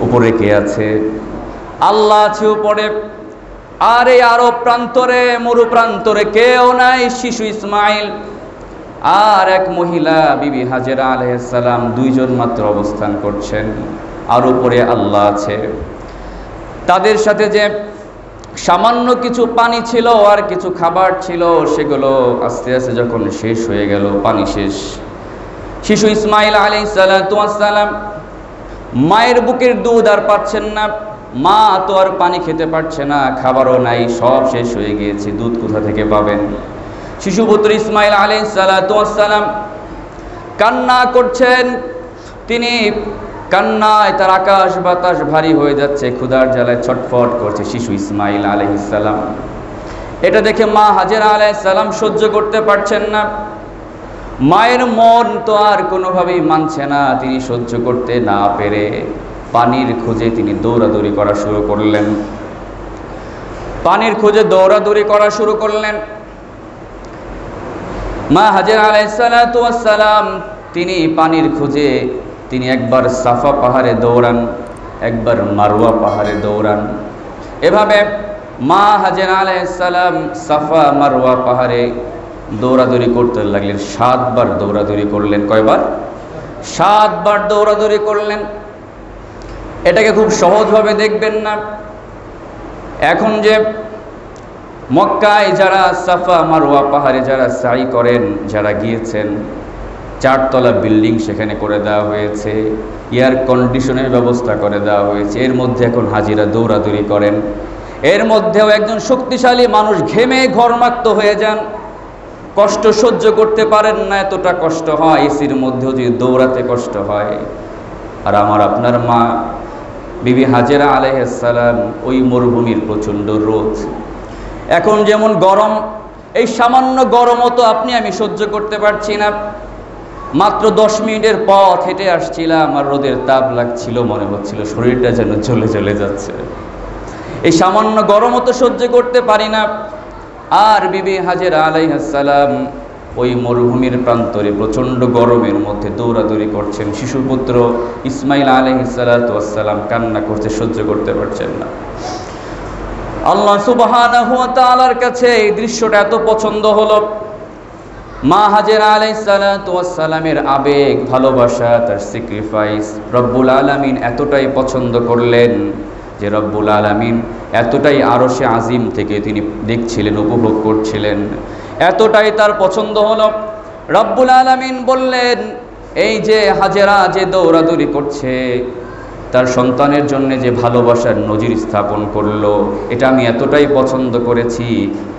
উপরে কে আছে? আল্লাহ আছে উপরে। আর এই আরব প্রান্তরে, মরু প্রান্তরে কেউ নাই, শিশু ইসমাইল। আর এক মহিলা, বিবি হাজেরা আলহাম দুইজন মাত্র অবস্থান করছেন। আর উপরে আল্লাহ আছে। তাদের সাথে যে সামান্য কিছু পানি ছিল আর কিছু খাবার ছিল, সেগুলো আস্তে আস্তে যখন শেষ হয়ে গেল, পানি শেষ। শিশু ইসমাইল আলী সালাম মায়ের বুকের দুধ আর পাচ্ছেন না। মা তো আর পানি খেতে পারছে না, খাবারও নাই, সব শেষ হয়ে গিয়েছে, দুধ কোথা থেকে পাবেন? শিশুপুত্র ইসমাইল আলী সালাম কান্না করছেন। তিনি কান্নায় তার আকাশ বাতাস ভারী হয়ে যাচ্ছে, ক্ষুধার জ্বালায় ছটফট করছে শিশু ইসমাইল আলহিসাল্লাম এটা দেখে মা হাজেরা আলাইসাল্লাম সহ্য করতে পারছেন না। মায়ের মন তো আর কোনোভাবেই মানছে না, তিনি সহ্য করতে না পেরে পানির খোঁজে তিনি দৌড়াদৌড়ি করা শুরু করলেন। পানির খোঁজে দৌড়াদৌড়ি করা শুরু করলেন। মা হাজের আলাইসালাম তিনি পানির খোঁজে তিনি একবার সাফা পাহাড়ে দৌড়ান, একবার মারুয়া পাহাড়ে দৌড়ান। এভাবে মা হাজের আলাইসালাম সাফা মারুয়া পাহাড়ে দৌড়াদৌড়ি করতে লাগলেন, সাতবার দৌড়াদৌড়ি করলেন, কয়বার? সাতবার দৌড়াদৌড়ি করলেন। এটাকে খুব সহজভাবে দেখবেন না। এখন যে মক্কায় যারা সাফা মারোয়া পাহাড়ে যারা সাই করেন, যারা গিয়েছেন, চারতলা বিল্ডিং সেখানে করে দেওয়া হয়েছে, এয়ার কন্ডিশনের ব্যবস্থা করে দেওয়া হয়েছে, এর মধ্যে এখন হাজিরা দৌড়াদৌড়ি করেন। এর মধ্যেও একজন শক্তিশালী মানুষ ঘেমে ঘরমাক্ত হয়ে যান। কষ্ট সহ্য করতে পারেন না, এতটা কষ্ট হয়। এসির মধ্যেও যদি দৌড়াতে কষ্ট হয়। আর আমার আপনার মা, বিবি হাজেরা আলাইসালাম ওই মরুভূমির প্রচণ্ড রোদ। এখন যেমন গরম, এই সামান্য গরমও তো আপনি, আমি সহ্য করতে পারছি না। মাত্র দশ মিনিটের পথ হেঁটে আসছিলাম, আর রোদের তাপ লাগছিল, মনে হচ্ছিল শরীরটা যেন চলে চলে যাচ্ছে। এই সামান্য গরমও তো সহ্য করতে পারি না। আর বিবি হাজেরা আলাইহাসালাম ওই মরুভূমির প্রান্তরে প্রচণ্ড গরমের মধ্যে দৌড়াদৌড়ি করছেন। শিশুপুত্র ইসমাইল আলহিসাল্লাম কান্না করছে, সহ্য করতে পারছেন না। আল্লাহ সুবাহার কাছে এই দৃশ্যটা এত পছন্দ হলো। মা হাজের আলাইসালামের আবেগ, ভালোবাসা, তার স্যাক্রিফাইস রব্বুল আলমিন এতটাই পছন্দ করলেন। যে রব্বুল আলমিন এতটাই আরও সে আজিম থেকে তিনি দেখছিলেন, উপভোগ করছিলেন। এতটাই তার পছন্দ হলো। রব্বুল আলমিন বললেন, এই যে হাজেরা যে দৌড়াদৌড়ি করছে, তার সন্তানের জন্য যে ভালোবাসার নজির স্থাপন করল, এটা আমি এতটাই পছন্দ করেছি,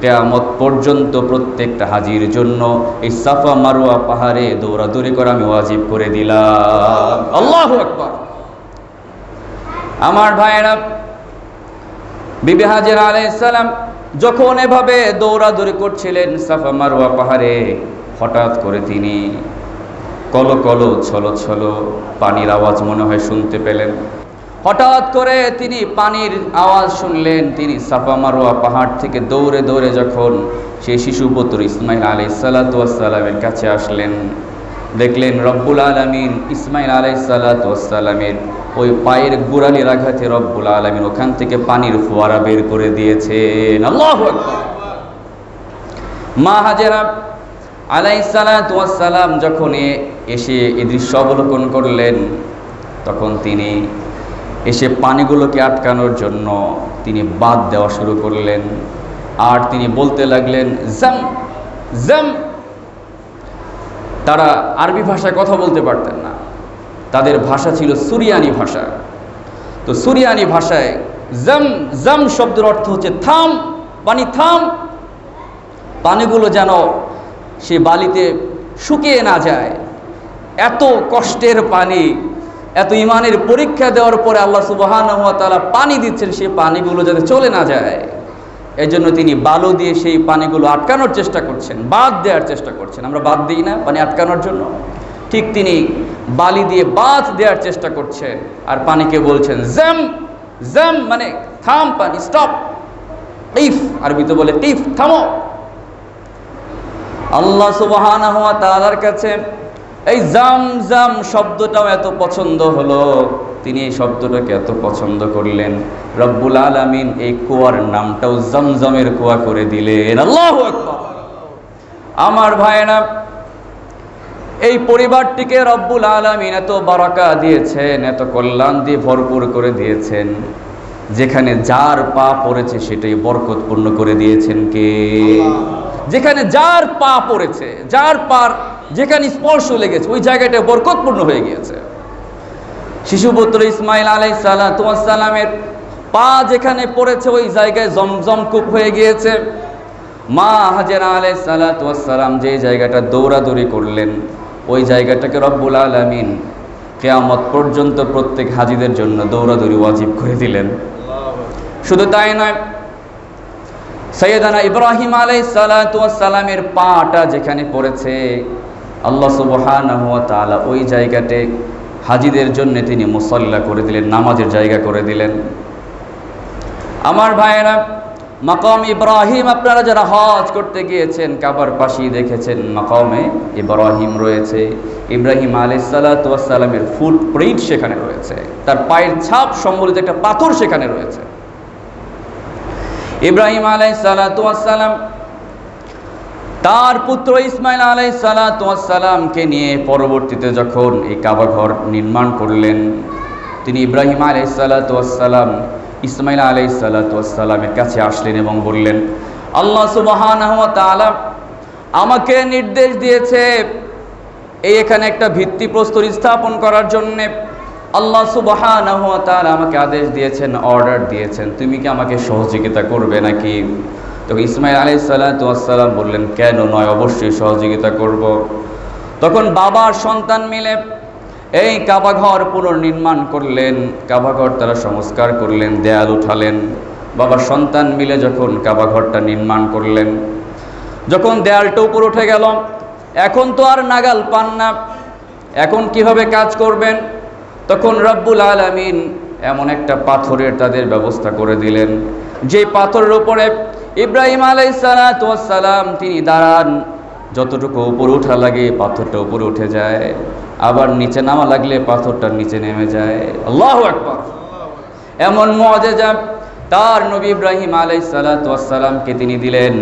কেয়ামত পর্যন্ত প্রত্যেকটা হাজির জন্য এই সাফা মারুয়া পাহাড়ে দৌড়াদৌড়ি করে আমি ওয়াজিব করে দিলাম। আল্লাহ আকবার। আমার ভাইয়েরা বিবি হাজির আলাইসালাম যখন এভাবে দৌড়াদৌড়ি করছিলেন সাফা মারুয়া পাহাড়ে, হঠাৎ করে তিনি কল কল ছলো ছলো পানির আওয়াজ মনে হয় শুনতে পেলেন। হঠাৎ করে তিনি পানির আওয়াজ শুনলেন, তিনি সাফা মারোয়া পাহাড় থেকে দৌড়ে দৌড়ে যখন সেই শিশুপুত্র ইসমাইল আলি সালাতামের কাছে আসলেন দেখলেন রব্বুল আলমিন ইসমাইল আলাই সালাতামের ওই পায়ের গুড়ালির আঘাতে রব্বুল আলমিন ওখান থেকে পানির ফোয়ারা বের করে দিয়েছেন। আল্লাহ মা হাজেরা আলাই সালাতাম যখন এসে এ দৃশ্য অবলোকন করলেন, তখন তিনি এসে পানিগুলোকে আটকানোর জন্য তিনি বাদ দেওয়া শুরু করলেন। আর তিনি বলতে লাগলেন, জাম জাম তারা আরবি ভাষায় কথা বলতে পারতেন না। তাদের ভাষা ছিল সুরিয়ানি ভাষা। তো সুরিয়ানি ভাষায় জম জম শব্দের অর্থ হচ্ছে থাম পানি থাম। পানিগুলো যেন সে বালিতে শুকিয়ে না যায়। এত কষ্টের পানি, এত ইমানের পরীক্ষা দেওয়ার পরে আল্লাহ সুবাহান তালা পানি দিচ্ছেন, সে পানিগুলো যাতে চলে না যায়। এই জন্য তিনি বালু দিয়ে সেই পানিগুলো আটকানোর চেষ্টা করছেন, বাদ দেওয়ার চেষ্টা করছেন। আমরা বাদ দিই না পানি আটকানোর জন্য। ঠিক তিনি বালি দিয়ে বাদ দেওয়ার চেষ্টা করছেন আর পানিকে বলছেন জ্যাম জ্যাম মানে থাম পানি, স্টপ। টিফ আরবিতে বলে টিফ থামো। আল্লাহ তালার কাছে এই জাম জাম শব্দটাও এত পছন্দ হলো। তিনি এই শব্দটাকে এত পছন্দ করলেন। রব্বুল আলামিন এই কুয়ার নামটাও জমজমের কুয়া করে দিলেন। আল্লাহু আমার ভাইয়েরা, এই পরিবারটিকে রব্বুল আলামিন এত বারাকা দিয়েছেন, এত কল্যাণ দিয়ে ভরপুর করে দিয়েছেন, যেখানে যার পা পড়েছে সেটাই বরকতপূর্ণ করে দিয়েছেন কে? যেখানে যার পা পড়েছে, যার পার যেখানে স্পর্শ লেগেছে, ওই জায়গাটা বরকতপূর্ণ হয়ে গিয়েছে। শিশুপুত্র ইসমাইল আলাই সালামের পা যেখানে পড়েছে, ওই জায়গায় জমজম কূপ হয়ে গিয়েছে। মা হাজেরা আলাই সালাম যে জায়গাটা দৌড়াদৌড়ি করলেন, ওই জায়গাটাকে রব্বুল আলমিন কেয়ামত পর্যন্ত প্রত্যেক হাজিদের জন্য দৌড়াদৌড়ি ওয়াজিব করে দিলেন। শুধু তাই নয় সৈয়দানা ইব্রাহিম আলাই সালামের পাটা যেখানে পড়েছে আল্লাহ সুবহানাহু ওয়া ওই জায়গাতে হাজিদের জন্য তিনি মুসল্লা করে দিলেন, নামাজের জায়গা করে দিলেন। আমার ভাইয়েরা, মাকাম ইব্রাহিম, আপনারা যারা হজ করতে গিয়েছেন, কাবার পাশেই দেখেছেন মাকামে ইব্রাহিম রয়েছে। ইব্রাহিম ফুট প্রিন্ট সেখানে রয়েছে। তার পায়ের ছাপ সম্বলিত একটা পাথর সেখানে রয়েছে। ইব্রাহিম আলাইসালাম তার পুত্র ইসমাইল আলাই সালাতামকে নিয়ে পরবর্তীতে যখন এই কাবাঘর নির্মাণ করলেন, তিনি ইব্রাহিম আলাই সালাতাম ইসমাইল আলাই সালাতামের কাছে আসলেন এবং বললেন, আল্লাহ সুবাহান আমাকে নির্দেশ দিয়েছে এই এখানে একটা ভিত্তি প্রস্তর স্থাপন করার জন্যে। আল্লাহ সুবাহান আমাকে আদেশ দিয়েছেন, অর্ডার দিয়েছেন। তুমি কি আমাকে সহযোগিতা করবে নাকি? তখন ইসমাইল আলাই সাল্লাম বললেন, কেন নয়? অবশ্যই সহযোগিতা করব। তখন বাবার সন্তান মিলে এই কাবাঘর পুনর্নির্মাণ করলেন। কাবাঘর তারা সংস্কার করলেন, দেয়াল উঠালেন। বাবার সন্তান মিলে যখন কাবাঘরটা নির্মাণ করলেন, যখন দেয়ালটা উপর উঠে গেল, এখন তো আর নাগাল পান না। এখন কীভাবে কাজ করবেন? তখন রব্বুল আলমিন এমন একটা পাথরের তাদের ব্যবস্থা করে দিলেন। যে পাথরের উপরে ইব্রাহিম আলাই সালাম, তিনি দাঁড়ান। যতটুকু উপরে ওঠা লাগে পাথরটা উপরে উঠে যায়। আবার নিচে নামা লাগলে পাথরটা নিচে নেমে যায়। আল্লাহ একবার এমন মজেজা, তার নবী ইব্রাহিম আলাই সালাতামকে তিনি দিলেন।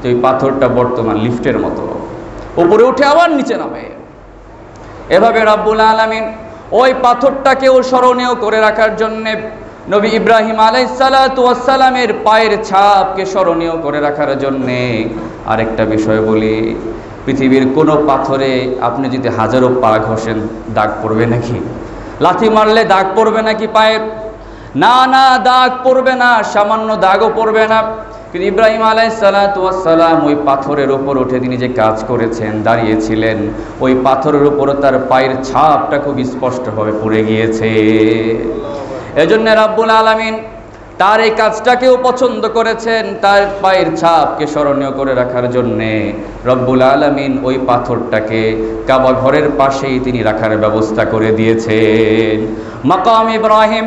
তো ওই পাথরটা বর্তমান লিফটের মতো। উপরে উঠে আবার নিচে নামে। এভাবে রাব্বুল আলমিন ওই পাথরটাকেও স্মরণীয় করে রাখার জন্যে নবী ইব্রাহিম আলাইসালামের পায়ের ছাপকে স্মরণীয় করে রাখার জন্যে আরেকটা বিষয় বলি, পৃথিবীর কোনো পাথরে আপনি যদি হাজারো পা ঘষেন, দাগ পড়বে নাকি? লাথি মারলে দাগ পড়বে নাকি পায়ের? না না, দাগ পড়বে না, সামান্য দাগও পড়বে না। কিন্তু ইব্রাহিম আলাই সালাতাম ওই পাথরের ওপর উঠে তিনি যে কাজ করেছেন, দাঁড়িয়েছিলেন, ওই পাথরের ওপরও তার পায়ের ছাপটা খুব স্পষ্টভাবে পড়ে গিয়েছে। এজন্য রাব্বুল আলমিন তার এই কাজটাকেও পছন্দ করেছেন তার পায়ের ছাপকে স্মরণীয় করে রাখার জন্যে। রব্বুল আলমিন ওই পাথরটাকে কাবা ঘরের পাশেই তিনি রাখার ব্যবস্থা করে দিয়েছেন। মাকাম ইব্রাহিম,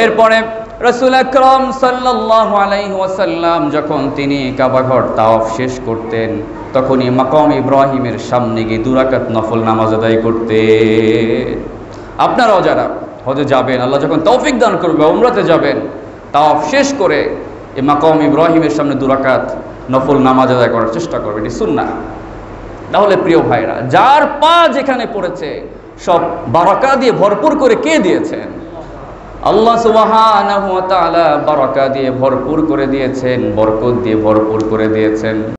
এরপরে রসুল আকরম সাল্লাহ আলাইসাল্লাম যখন তিনি কাবাঘর তাওয়াফ শেষ করতেন, তখনই মাকাম ইব্রাহিমের সামনে গিয়ে দুরাকাত নফল নামাজ আদায় করতে আপনারাও যারা হজে যাবেন, আল্লাহ যখন তৌফিক দান করবে, উমরাতে যাবেন তাও শেষ করে এই মাকাম ইব্রাহিমের সামনে দুরাকাত নফল নামাজ আদায় করার চেষ্টা করবে। এটি শুননা তাহলে প্রিয় ভাইরা, যার পা যেখানে পড়েছে, সব বারাকা দিয়ে ভরপুর করে কে দিয়েছেন? আল্লাহ তাআলা বারাকা দিয়ে ভরপুর করে দিয়েছেন, বরকত দিয়ে ভরপুর করে দিয়েছেন।